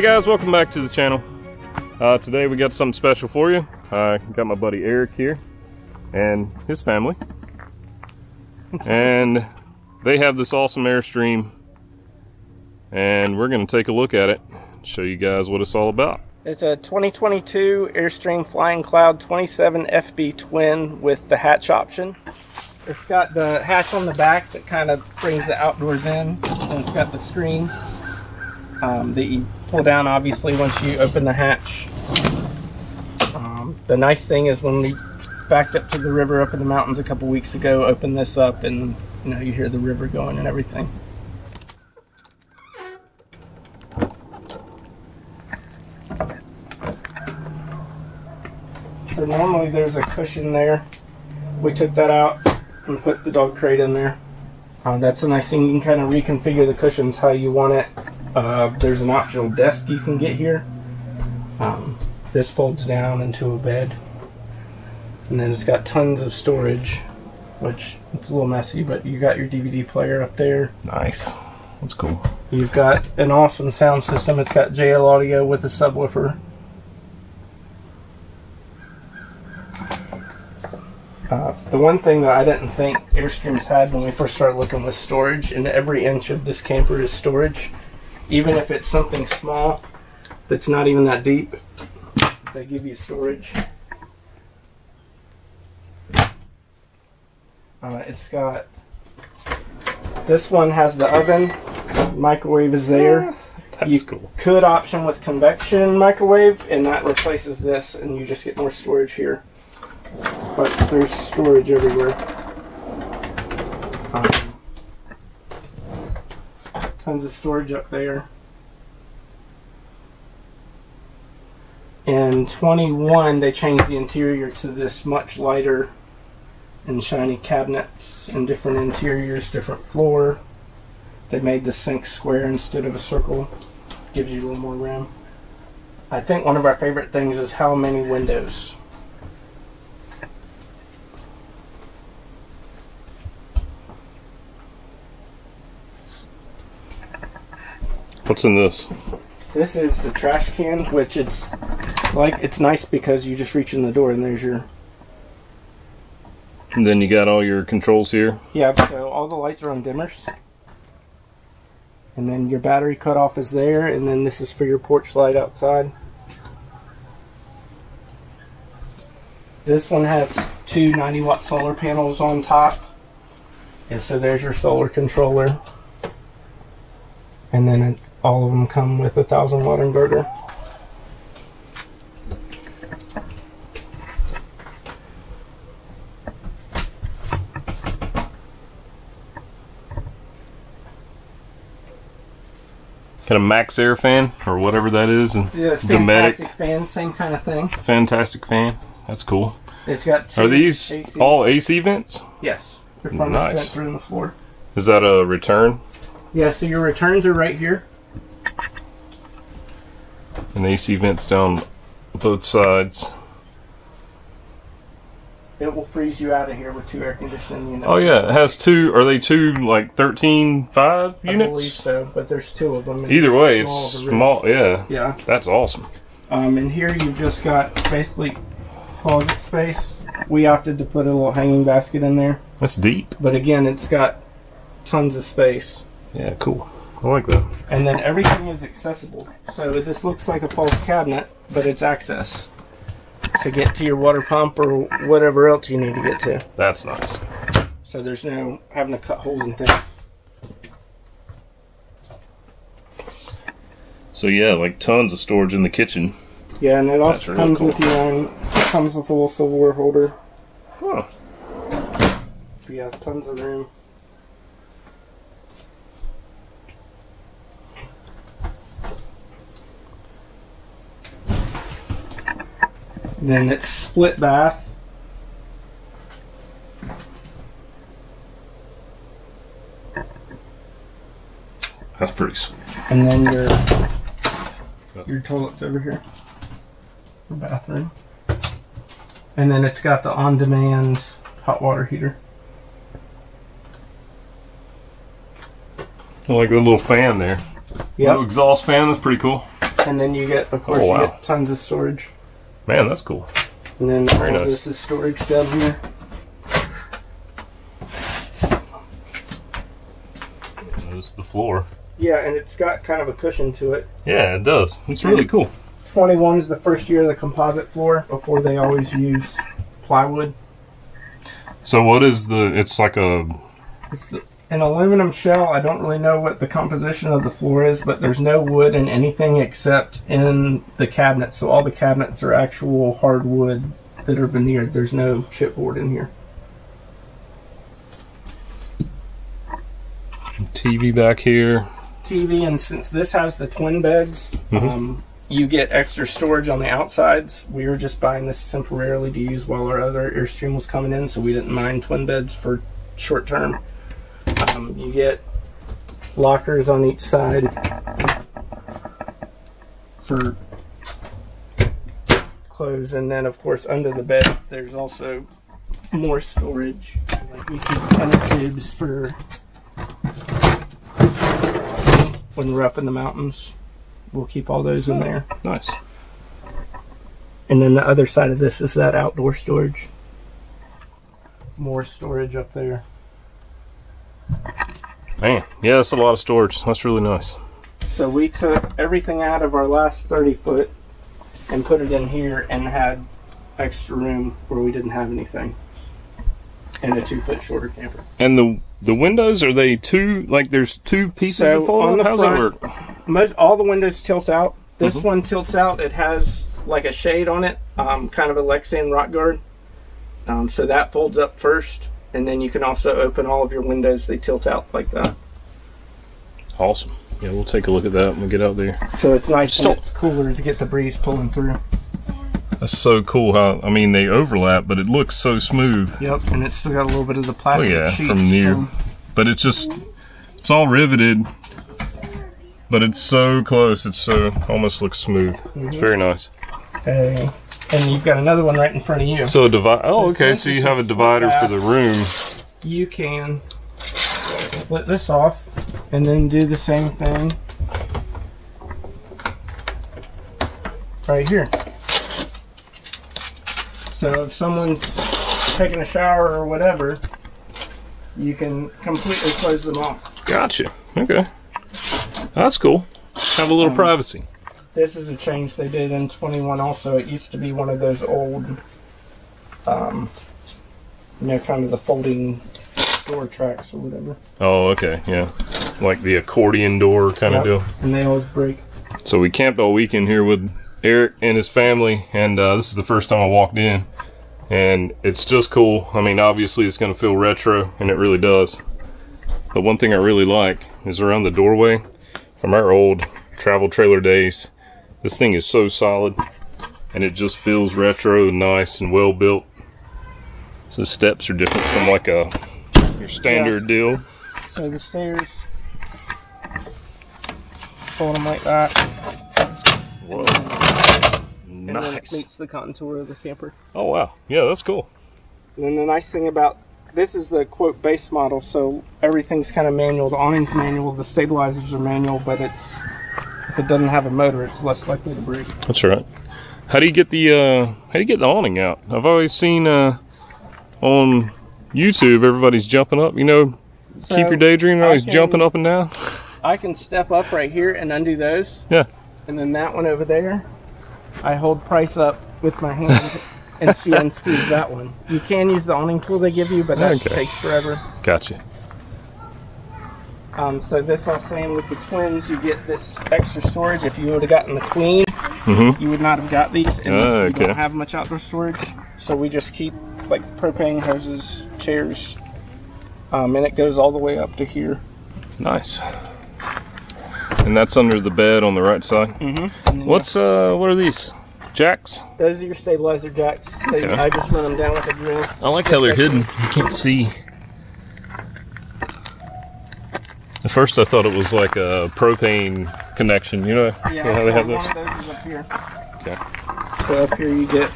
Hey guys, welcome back to the channel. Uh, today we got something special for you. I got my buddy Eric here and his family. and they have this awesome Airstream and we're going to take a look at it show you guys what it's all about. It's a 2022 Airstream Flying Cloud 27 FB twin with the hatch option. It's got the hatch on the back that kind of brings the outdoors in, and it's got the screen um, you pull down obviously once you open the hatch. Um, the nice thing is when we backed up to the river up in the mountains a couple weeks ago, open this up and you know you hear the river going and everything. So normally there's a cushion there. We took that out and put the dog crate in there. Uh, that's a nice thing. You can kind of reconfigure the cushions how you want it. Uh, there's an optional desk you can get here. Um, this folds down into a bed. And then it's got tons of storage, which it's a little messy, but you got your DVD player up there. Nice. That's cool. You've got an awesome sound system. It's got JL audio with a subwoofer. Uh, the one thing that I didn't think Airstreams had when we first started looking was storage, and every inch of this camper is storage. Even if it's something small that's not even that deep, they give you storage. Uh, it's got this one has the oven, microwave is there. That's you cool. could option with convection microwave, and that replaces this, and you just get more storage here. But there's storage everywhere. Um, tons of storage up there. In 21, they changed the interior to this much lighter and shiny cabinets and different interiors, different floor. They made the sink square instead of a circle. Gives you a little more room. I think one of our favorite things is how many windows. What's in this? This is the trash can, which it's like it's nice because you just reach in the door and there's your And then you got all your controls here. yeah. So all the lights are on dimmers, and then your battery cutoff is there, and then this is for your porch light outside. This one has two 90 watt solar panels on top, and so there's your solar controller, and then it, all of them come with a thousand watt inverter. Got a Maxxair fan or whatever that is. And Yeah, it's Dometic fantastic fan, same kind of thing. fantastic fan. That's cool. It's got two Are these AC all AC vents? Yes. Your front Nice. vents are in the floor. Is that a return? Yeah, so your returns are right here. And AC vents down both sides. It will freeze you out of here with two air conditioning units. Oh yeah, it has two. Are they two like 13 5 I believe units? so, but there's two of them. Either way, small it's of a room. small. Yeah, Yeah. that's awesome. Um, and here you've just got basically closet space. We opted to put a little hanging basket in there, That's deep. but again, it's got tons of space. Yeah, cool. I like that. And then everything is accessible. So this looks like a false cabinet, but it's access to get to your water pump or whatever else you need to get to. That's nice. So there's no having to cut holes and things. So yeah, like tons of storage in the kitchen. Yeah, and it That's also really comes cool. with your own. It comes with a little silverware holder. Huh. But yeah, tons of room. Then it's split bath. That's pretty sweet. And then your your toilet's over here. The bathroom. And then it's got the on-demand hot water heater. I like the little fan there. Little exhaust fan. That's pretty cool. And then you get, of course, Oh, wow. you get tons of storage. Man, that's cool. And then Very all nice. this is storage down here. This is the floor. Yeah, and it's got kind of a cushion to it. Yeah, it does. It's really cool. 21 is the first year of the composite floor before they always use plywood. So what is the? It's like a. It's an aluminum shell. I don't really know what the composition of the floor is, but there's no wood in anything except in the cabinets. So all the cabinets are actual hardwood that are veneered. There's no chipboard in here. TV back here. TV, and since this has the twin beds, Mhm. um, you get extra storage on the outsides. We were just buying this temporarily to use while our other Airstream was coming in, so we didn't mind twin beds for short term. Um, you get lockers on each side for clothes, and then of course under the bed there's also more storage. Like we keep tenor tubes for when we're up in the mountains. We'll keep all those in there. Nice. And then the other side of this is that outdoor storage. More storage up there. Man, yeah, that's a lot of storage. That's really nice. So we took everything out of our last 30 foot and put it in here and had extra room where we didn't have anything. In a two foot shorter camper. And the the windows are they two? Like there's two pieces So, of fold on up? the How's front- that work? Most all the windows tilt out. This Mhm. one tilts out. It has like a shade on it, um, kind of a Lexan rock guard. Um, so that folds up first, and then you can also open all of your windows. They tilt out like that. Awesome. Yeah, we'll take a look at that when we get out there. So it's nice Still- and it's cooler to get the breeze pulling through. That's so cool how I mean they overlap, but it looks so smooth. Yep, and it's still got a little bit of the plastic Oh plastic yeah, sheets from near. But it's just it's all riveted. But it's so close. It's so almost looks smooth. It's mm-hmm. very nice. Okay. And you've got another one right in front of you. So a divide. Oh, So okay. So you have a a divider for the room. You can split this off and then do the same thing right here. So if someone's taking a shower or whatever, you can completely close them off. Gotcha. Okay. That's cool. Have a little Um, privacy. This is a change they did in 21 also. It used to be one of those old, um, you know, kind of the folding door tracks or whatever. Oh, okay. Yeah. Like the accordion door kind of Yep. deal. And they always break. So we camped all weekend here with Eric and his family, and uh, this is the first time I walked in, and it's just cool. I mean, obviously it's going to feel retro, and it really does. But one thing I really like is around the doorway from our old travel trailer days. This thing is so solid, and it just feels retro and nice and well built. So the steps are different from like a your standard deal. So the stairs, fold them like that, Whoa. and then it Nice. meets the contour of the camper. Oh wow, yeah, that's cool. And then the nice thing about this is the quote base model, so everything's kind of manual. The awning's manual, the stabilizers are manual, but it's if it doesn't have a motor, it's less likely to break. That's right. How do you get the uh, how do you get the awning out? I've always seen uh, on YouTube everybody's jumping up. You know, keep your daydream. Always can- jumping up and down. I can step up right here and undo those. Yeah. And then that one over there, I hold price up with my hand and she unscrews that one. You can use the awning tool they give you, but that Okay. takes forever. Gotcha. Um, so this I was saying with the twins, you get this extra storage. If you would have gotten the queen, Mm-hmm. you would not have got these. And Oh, we don't have much outdoor storage, so we just keep like propane hoses, chairs, um, and it goes all the way up to here. Nice. And that's under the bed on the right side. Mm-hmm. What's uh? What are these? Jacks. Those are your stabilizer jacks. So Okay. I just run them down with a drill. I like how they're hidden. You can't see. At first, I thought it was like a propane connection. You know Yeah, how they have one those. of those is up here. Okay. So up here you get,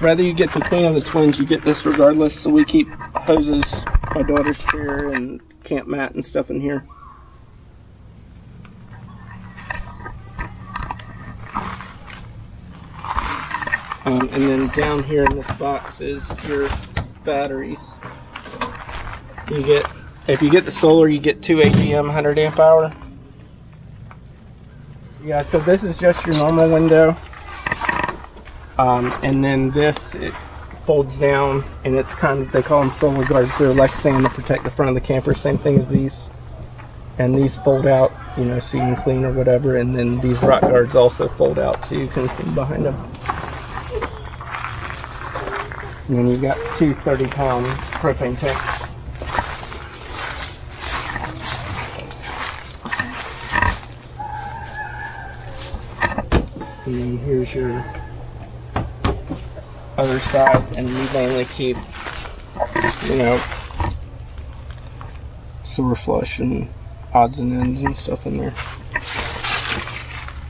rather you get the queen or the twins, you get this regardless. So we keep hoses, my daughter's chair, and camp mat and stuff in here. Um, and then down here in this box is your batteries. You get, if you get the solar, you get two AGM 100 amp hour. Yeah, so this is just your normal window. Um, and then this, it folds down and it's kind of, they call them solar guards. They're like saying to protect the front of the camper, same thing as these. And these fold out, you know, so you can clean or whatever. And then these rock guards also fold out so you can clean behind them. And then you've got two 30 pound propane tanks. And then here's your other side, and we mainly keep, you know, silver flush and odds and ends and stuff in there.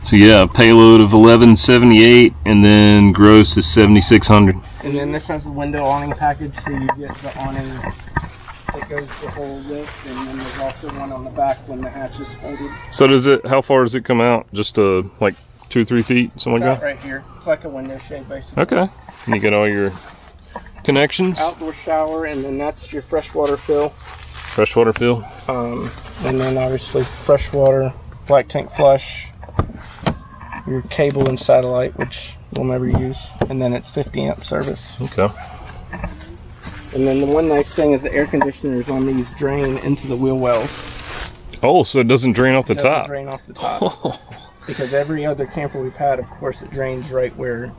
So yeah, payload of 1178 and then gross is 7600. And then this has a window awning package, so you get the awning that goes the whole width, and then there's also one on the back when the hatch is folded. So does it, how far does it come out? Just uh, like two, three feet, something like that? right here. It's like a window shade, basically. Okay. And you get all your connections, Outdoor shower, and then that's your freshwater fill. freshwater fill. Um, and then obviously freshwater, black tank flush, your cable and satellite, which we'll never use, and then it's 50 amp service. Okay. And then the one nice thing is the air conditioners on these drain into the wheel wells. Oh, so it doesn't drain off the Doesn't top. drain off the top. because every other camper we've had, of course, it drains right where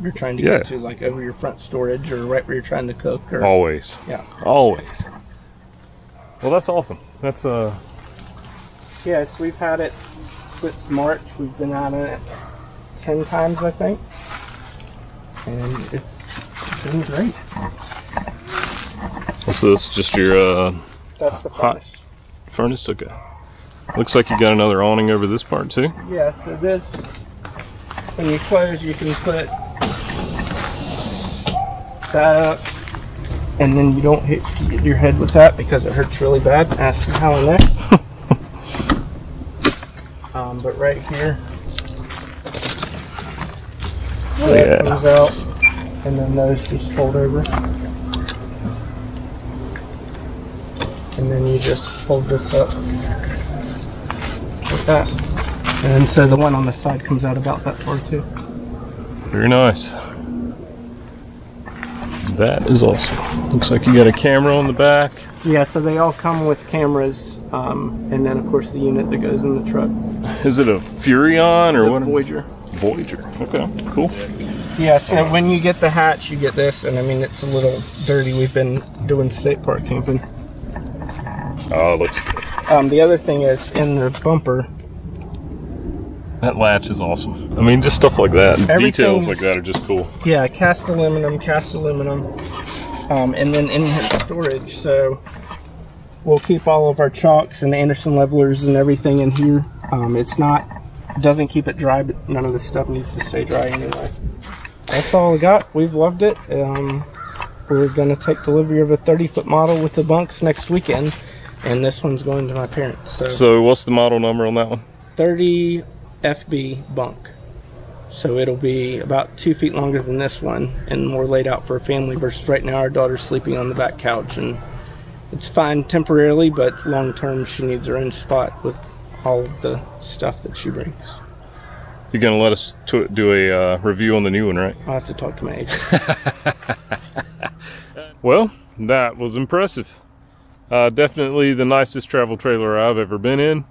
you're trying to Yeah. get to, like over your front storage or right where you're trying to cook. Or Always. yeah, Always. Well, that's awesome. That's uh. yes, we've had it since March. We've been out on it ten times, I think, and it's been great. What's this? Is just your uh, That's the Hot. furnace. furnace. Okay. Looks like you got another awning over this part too. Yeah, so this, when you close, you can put that up, and then you don't hit your head with that because it hurts really bad. Ask me how I know. um, but right here, that yeah. comes out, and then those just fold over. And then you just fold this up like that. And so the one on the side comes out about that far too. Very nice. That is awesome. Looks like you got a camera on the back. Yeah, so they all come with cameras, um, and then of course the unit that goes in the truck. Is it a Furrion or what? Voyager. Voyager. Okay, cool. Yeah, so when you get the hatch, you get this, and I mean it's a little dirty. We've been doing state park camping. Oh, it looks Um, the other thing is in the bumper. that latch is awesome. I mean, just stuff like that. Details like that are just cool. Yeah, cast aluminum, cast aluminum, um, and then in here storage. So we'll keep all of our chalks and Anderson levelers and everything in here. Um, it's not doesn't keep it dry, but none of this stuff needs to stay dry anyway. That's all I got. We've loved it. Um, we're gonna take delivery of a 30 foot model with the bunks next weekend, and this one's going to my parents. So, So, what's the model number on that one? 30 FB bunk. So it'll be about two feet longer than this one and more laid out for a family versus right now our daughter's sleeping on the back couch and it's fine temporarily but long term she needs her own spot with all of the stuff that she brings. You're gonna let us to do a uh, review on the new one, right? I'll have to talk to my agent. Well, that was impressive. Uh, definitely the nicest travel trailer I've ever been in.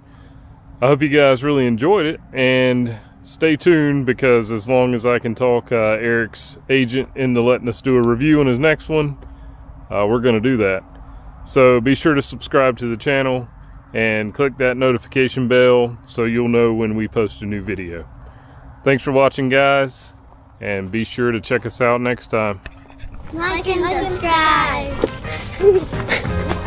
I hope you guys really enjoyed it and stay tuned because as long as I can talk uh, Eric's agent into letting us do a review on his next one, uh, we're going to do that. So be sure to subscribe to the channel and click that notification bell so you'll know when we post a new video. Thanks for watching, guys, and be sure to check us out next time. Like and subscribe.